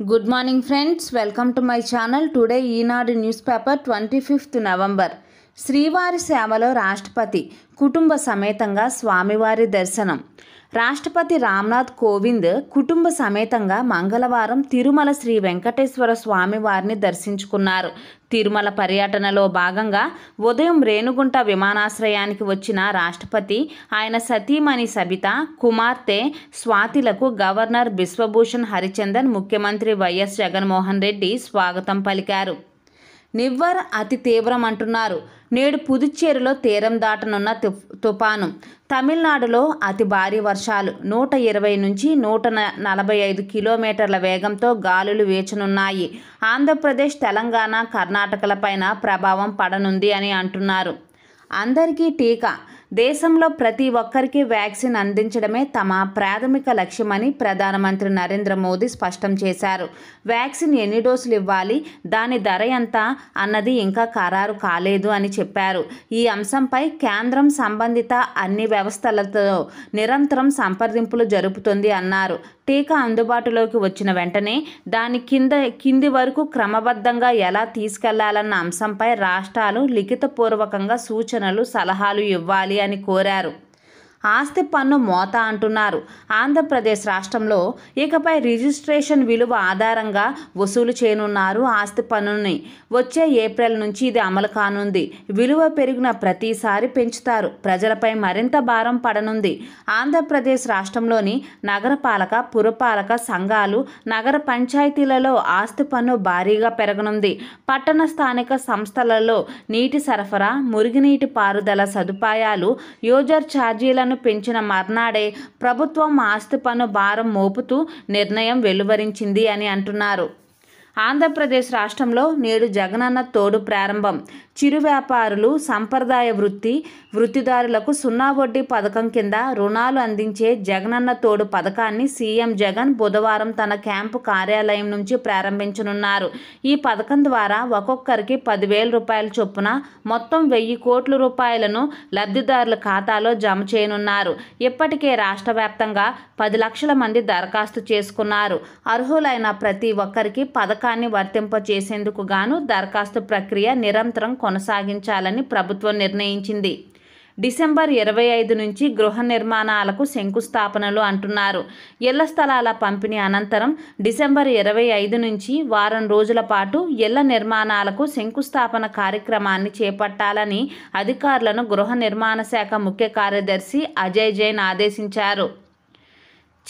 Good morning friends welcome to my channel today Eenadu news paper twenty fifth November శ్రీవారి సేవలో రాష్ట్రపతి కుటుంబ సమేతంగా స్వామివారి దర్శనం. రాష్ట్రపతి రామ్నాథ్ కోవింద్ కుటుంబ సమేతంగా మంగళవారం తిరుమల శ్రీ వెంకటేశ్వర స్వామి వారిని దర్శించుకున్నారు. తిరుమల పర్యటనలో భాగంగా ఉదయం రేణుగుంట విమానాశ్రయానికి వచ్చిన రాష్ట్రపతి ఆయన సతీమణి సబిత కుమార్తె స్వాతిలకు గవర్నర్ బిశ్వభూషణ్ హరిచందన్ ముఖ్యమంత్రి వైఎస్ జగన్మోహన్ రెడ్డి స్వాగతం పలికారు. నివ్వర్ అతి తీవ్రం అంటున్నారు నేడు పుదుచ్చేరిలో తీరం దాటనున్న తుఫ్- తమిళనాడులో అతి భారీ వర్షాలు నూట ఇరవై నుంచి నూట న- నలభై ఐదు కిలోమీటర్ల వేగంతో గాలులు వేచనున్నాయి. ఆంధ్రప్రదేశ్ తెలంగాణ కర్ణాటకలపైన ప్రభావం పడనుంది అని అంటున్నారు. అందరికీ టీకా. దేశంలో ప్రతి ఒక్కరికి వ్యాక్సిన్ అందించడమే తమ ప్రాథమిక లక్ష్యమని ప్రధానమంత్రి నరేంద్ర మోదీ స్పష్టం చేశారు. వ్యాక్సిన్ ఎన్ని డోసులు ఇవ్వాలి దాని ధర ఎంత అన్నది ఇంకా ఖరారు కాలేదు అని చెప్పారు. ఈ అంశంపై కేంద్రం సంబంధిత అన్ని వ్యవస్థలతో నిరంతరం సంప్రదింపులు జరుపుతుంది అన్నారు. టీకా అందుబాటులోకి వచ్చిన వెంటనే దాని కింద కింది వరకు క్రమబద్ధంగా ఎలా తీసుకెళ్ళాలన్న అంశంపై రాష్ట్రాలు లిఖితపూర్వకంగా సూచనలు సలహాలు ఇవ్వాలి అని కోరారు. ఆస్తి పన్ను మోత అంటున్నారు. ఆంధ్రప్రదేశ్ రాష్ట్రంలో ఇకపై రిజిస్ట్రేషన్ విలువ ఆధారంగా వసూలు చేయనున్నారు ఆస్తి పన్నుని. వచ్చే ఏప్రిల్ నుంచి ఇది అమలు కానుంది. విలువ పెరిగిన ప్రతిసారి పెంచుతారు. ప్రజలపై మరింత భారం పడనుంది. ఆంధ్రప్రదేశ్ రాష్ట్రంలోని నగరపాలక పురపాలక సంఘాలు నగర పంచాయతీలలో ఆస్తి పన్ను భారీగా పెరగనుంది. పట్టణ స్థానిక సంస్థలలో నీటి సరఫరా మురుగునీటి పారుదల సదుపాయాలు యూజర్ పన్ను పెంచిన మర్నాడే ప్రభుత్వం ఆస్తి పన్ను భారం మోపుతూ నిర్ణయం వెలువరించింది అని అంటున్నారు. ఆంధ్రప్రదేశ్ రాష్ట్రంలో నేడు జగనన్న తోడు ప్రారంభం. చిరు వ్యాపారులు సంప్రదాయ వృత్తి వృత్తిదారులకు సున్నా వడ్డీ పథకం కింద రుణాలు అందించే జగనన్న తోడు పథకాన్ని సీఎం జగన్ బుధవారం తన క్యాంపు కార్యాలయం నుంచి ప్రారంభించనున్నారు. ఈ పథకం ద్వారా ఒక్కొక్కరికి పదివేల రూపాయల చొప్పున మొత్తం వెయ్యి కోట్ల రూపాయలను లబ్ధిదారుల ఖాతాలో జమ చేయనున్నారు. ఇప్పటికే రాష్ట్ర వ్యాప్తంగా పది లక్షల మంది దరఖాస్తు చేసుకున్నారు. అర్హులైన ప్రతి ఒక్కరికి పథకాన్ని వర్తింపచేసేందుకు గాను దరఖాస్తు ప్రక్రియ నిరంతరం కొనసాగించాలని ప్రభుత్వం నిర్ణయించింది. డిసెంబర్ ఇరవై ఐదు నుంచి గృహ నిర్మాణాలకు శంకుస్థాపనలు అంటున్నారు. ఇళ్ళ స్థలాల పంపిణీ అనంతరం డిసెంబర్ ఇరవై ఐదు నుంచి వారం రోజుల పాటు ఇళ్ళ నిర్మాణాలకు శంకుస్థాపన కార్యక్రమాన్ని చేపట్టాలని అధికారులను గృహ నిర్మాణ శాఖ ముఖ్య కార్యదర్శి అజయ్ జైన్ ఆదేశించారు.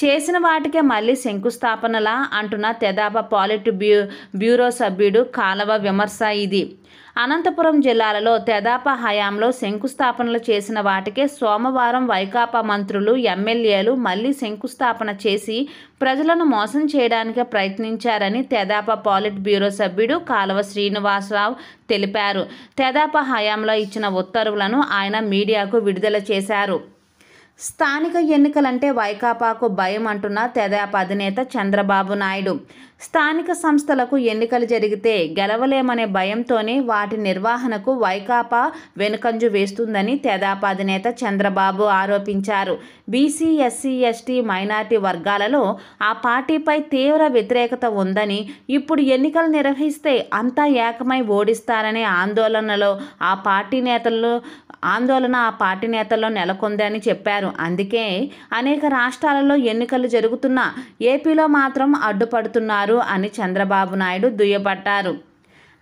చేసిన వాటికే మళ్ళీ శంకుస్థాపనలా అంటున్న తెదాప పాలిట్ బ్యూ బ్యూరో సభ్యుడు కాలవ విమర్శ ఇది. అనంతపురం జిల్లాలలో తెదాప హయాంలో శంకుస్థాపనలు చేసిన వాటికే సోమవారం వైకాపా మంత్రులు ఎమ్మెల్యేలు మళ్ళీ శంకుస్థాపన చేసి ప్రజలను మోసం చేయడానికి ప్రయత్నించారని తెదాప పాలిట్ బ్యూరో సభ్యుడు కాలవ శ్రీనివాసరావు తెలిపారు. తెదాప హయాంలో ఇచ్చిన ఉత్తర్వులను ఆయన మీడియాకు విడుదల చేశారు. స్థానిక ఎన్నికలంటే వైకాపాకు భయం అంటున్న తెదేప అధినేత చంద్రబాబు నాయుడు. స్థానిక సంస్థలకు ఎన్నికలు జరిగితే గెలవలేమనే భయంతోనే వాటి నిర్వహణకు వైకాపా వెనుకంజు వేస్తుందని తెదేప అధినేత చంద్రబాబు ఆరోపించారు. బీసీ ఎస్సీ ఎస్టీ మైనార్టీ వర్గాలలో ఆ పార్టీపై తీవ్ర వ్యతిరేకత ఉందని ఇప్పుడు ఎన్నికలు నిర్వహిస్తే అంతా ఏకమై ఓడిస్తారనే ఆందోళనలో ఆ పార్టీ నేతల్లో ఆందోళన ఆ పార్టీ నేతల్లో నెలకొందని చెప్పారు. అందుకే అనేక రాష్ట్రాలలో ఎన్నికలు జరుగుతున్నా ఏపీలో మాత్రం అడ్డుపడుతున్నారు అని చంద్రబాబు నాయుడు దుయ్యబట్టారు.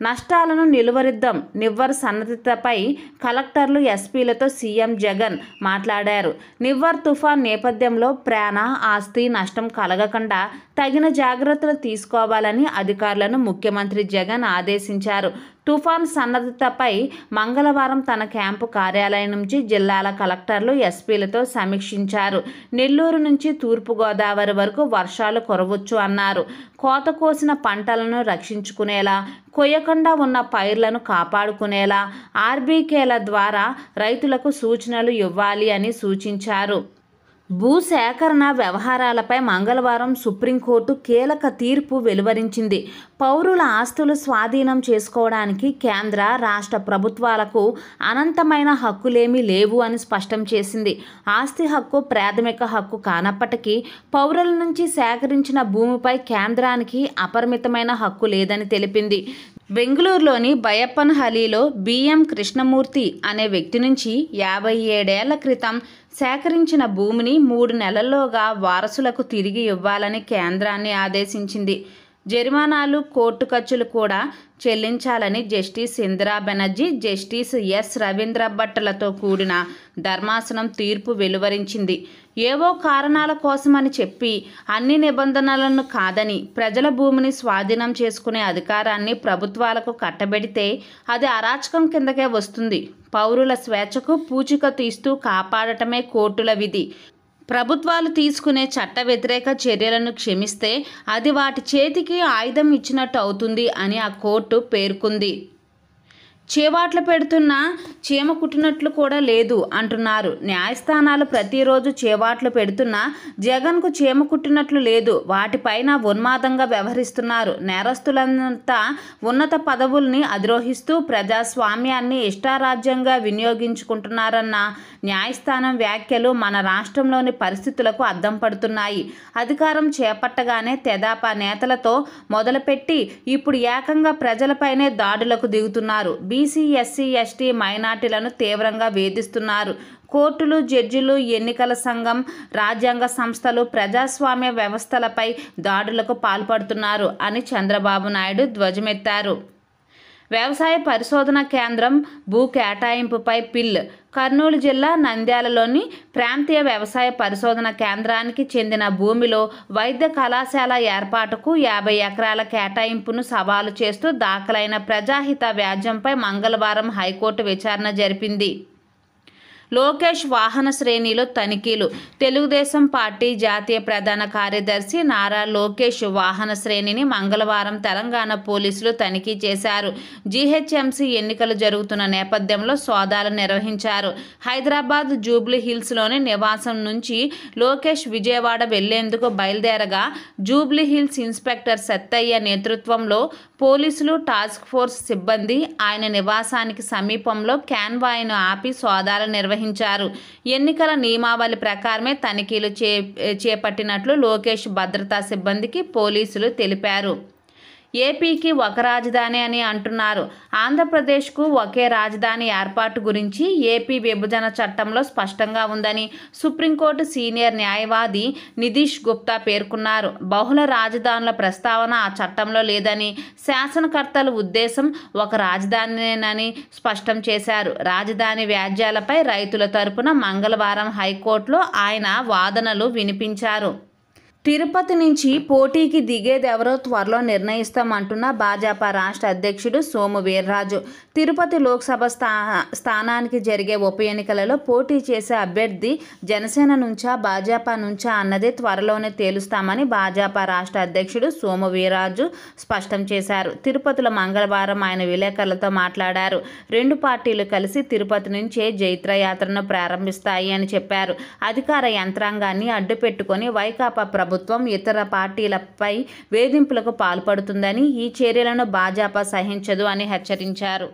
నష్టాలను నిలువరిద్దాం నివ్వర్ సన్నద్ధతపై కలెక్టర్లు ఎస్పీలతో సీఎం జగన్ మాట్లాడారు. నివ్వర్ తుఫాన్ నేపథ్యంలో ప్రాణ ఆస్తి నష్టం కలగకుండా తగిన జాగ్రత్తలు తీసుకోవాలని అధికారులను ముఖ్యమంత్రి జగన్ ఆదేశించారు. తుఫాన్ సన్నద్ధతపై మంగళవారం తన క్యాంపు కార్యాలయం నుంచి జిల్లాల కలెక్టర్లు ఎస్పీలతో సమీక్షించారు. నెల్లూరు నుంచి తూర్పుగోదావరి వరకు వర్షాలు కురవచ్చు అన్నారు. కోత కోసిన పంటలను రక్షించుకునేలా కొయ్యకుండా ఉన్న పైర్లను కాపాడుకునేలా ఆర్బీకేల ద్వారా రైతులకు సూచనలు ఇవ్వాలి అని సూచించారు. భూ సేకరణ వ్యవహారాలపై మంగళవారం సుప్రీంకోర్టు కీలక తీర్పు వెలువరించింది. పౌరుల ఆస్తులు స్వాధీనం చేసుకోవడానికి కేంద్ర రాష్ట్ర ప్రభుత్వాలకు అనంతమైన హక్కులేమీ లేవు అని స్పష్టం చేసింది. ఆస్తి హక్కు ప్రాథమిక హక్కు కానప్పటికీ పౌరుల నుంచి సేకరించిన భూమిపై కేంద్రానికి అపరిమితమైన హక్కు లేదని తెలిపింది. బెంగళూరులోని బయప్పన్ హలీలో బిఎం కృష్ణమూర్తి అనే వ్యక్తి నుంచి యాభై ఏడేళ్ళ క్రితం సేకరించిన భూమిని మూడు నెలల్లోగా వారసులకు తిరిగి ఇవ్వాలని కేంద్రాన్ని ఆదేశించింది. జరిమానాలు కోర్టు ఖర్చులు కూడా చెల్లించాలని justice Indira Banerjee justice S Ravindra భట్టలతో కూడిన ధర్మాసనం తీర్పు వెలువరించింది. ఏవో కారణాల కోసమని చెప్పి అన్ని నిబంధనలను కాదని ప్రజల భూమిని స్వాధీనం చేసుకునే అధికారాన్ని ప్రభుత్వాలకు కట్టబెడితే అది అరాచకం కిందకే వస్తుంది. పౌరుల స్వేచ్ఛకు పూచికత్తు ఇస్తూ కాపాడటమే కోర్టుల విధి. ప్రభుత్వాలు తీసుకునే చట్ట వ్యతిరేక చర్యలను క్షమిస్తే అది వాటి చేతికి ఆయుధం ఇచ్చినట్టు అవుతుంది అని ఆ కోర్టు పేర్కొంది. చేవాట్లు పెడుతున్న చీమ కుట్టినట్లు కూడా లేదు అంటున్నారు. న్యాయస్థానాలు ప్రతిరోజు చేవాట్లు పెడుతున్నా జగన్కు చీమ కుట్టినట్లు లేదు. వాటిపైన ఉన్మాదంగా వ్యవహరిస్తున్నారు. నేరస్తులంతా ఉన్నత పదవుల్ని అధిరోహిస్తూ ప్రజాస్వామ్యాన్ని ఇష్టారాజ్యంగా వినియోగించుకుంటున్నారన్న న్యాయస్థానం వ్యాఖ్యలు మన రాష్ట్రంలోని పరిస్థితులకు అద్దం పడుతున్నాయి. అధికారం చేపట్టగానే తెదాపా నేతలతో మొదలుపెట్టి ఇప్పుడు ఏకంగా ప్రజలపైనే దాడులకు దిగుతున్నారు. బీసీ ఎస్సీ ఎస్టీ మైనార్టీలను తీవ్రంగా వేధిస్తున్నారు. కోర్టులు జడ్జిలు ఎన్నికల సంఘం రాజ్యాంగ సంస్థలు ప్రజాస్వామ్య వ్యవస్థలపై దాడులకు పాల్పడుతున్నారు అని చంద్రబాబు నాయుడు ధ్వజమెత్తారు. వ్యవసాయ పరిశోధన కేంద్రం భూ కేటాయింపుపై పిల్. కర్నూలు జిల్లా నంద్యాలలోని ప్రాంతీయ వ్యవసాయ పరిశోధన కేంద్రానికి చెందిన భూమిలో వైద్య కళాశాల ఏర్పాటుకు యాభై ఎకరాల కేటాయింపును సవాలు చేస్తూ దాఖలైన ప్రజాహిత వ్యాజ్యంపై మంగళవారం హైకోర్టు విచారణ జరిపింది. లోకేష్ వాహన శ్రేణిలో తనిఖీలు. తెలుగుదేశం పార్టీ జాతీయ ప్రధాన కార్యదర్శి నారా లోకేష్ వాహన శ్రేణిని మంగళవారం తెలంగాణ పోలీసులు తనిఖీ చేశారు. జీహెచ్ఎంసీ ఎన్నికలు జరుగుతున్న నేపథ్యంలో సోదాలు నిర్వహించారు. హైదరాబాద్ జూబ్లీ హిల్స్లోని నివాసం నుంచి లోకేష్ విజయవాడ వెళ్ళేందుకు బయలుదేరగా జూబ్లీ హిల్స్ ఇన్స్పెక్టర్ సత్తయ్య నేతృత్వంలో పోలీసులు టాస్క్ ఫోర్స్ సిబ్బంది ఆయన నివాసానికి సమీపంలో క్యాన్వాయ్ను ఆపి సోదాలు నిర్వహించారు. ఎన్నికల నియమావళి ప్రకారమే తనిఖీలు చే చేపట్టినట్లు లోకేష్ భద్రతా సిబ్బందికి పోలీసులు తెలిపారు. ఏపీకి ఒక రాజధాని అని అంటున్నారు. ఆంధ్రప్రదేశ్కు ఒకే రాజధాని ఏర్పాటు గురించి ఏపీ విభజన చట్టంలో స్పష్టంగా ఉందని సుప్రీంకోర్టు సీనియర్ న్యాయవాది నితీష్ గుప్తా పేర్కొన్నారు. బహుళ రాజధానుల ప్రస్తావన ఆ చట్టంలో లేదని శాసనకర్తల ఉద్దేశం ఒక రాజధానినేనని స్పష్టం చేశారు. రాజధాని వ్యాజ్యాలపై రైతుల తరపున మంగళవారం హైకోర్టులో ఆయన వాదనలు వినిపించారు. తిరుపతి నుంచి పోటీకి దిగేదెవరో త్వరలో నిర్ణయిస్తామంటున్న భాజపా రాష్ట్ర అధ్యక్షుడు సోము వీర్రాజు. తిరుపతి లోక్సభ స్థా స్థానానికి జరిగే ఉప ఎన్నికలలో పోటీ చేసే అభ్యర్థి జనసేన నుంచా భాజపా నుంచా అన్నది త్వరలోనే తేలుస్తామని భాజపా రాష్ట్ర అధ్యక్షుడు సోము వీర్రాజు స్పష్టం చేశారు. తిరుపతిలో మంగళవారం ఆయన విలేకరులతో మాట్లాడారు. రెండు పార్టీలు కలిసి తిరుపతి నుంచే జైత్రయాత్రను ప్రారంభిస్తాయి అని చెప్పారు. అధికార యంత్రాంగాన్ని అడ్డుపెట్టుకొని వైకాపా ప్రభుత్వం ప్రభుత్వం ఇతర పార్టీలపై వేధింపులకు పాల్పడుతుందని ఈ చర్యలను భాజపా సహించదు అని హెచ్చరించారు.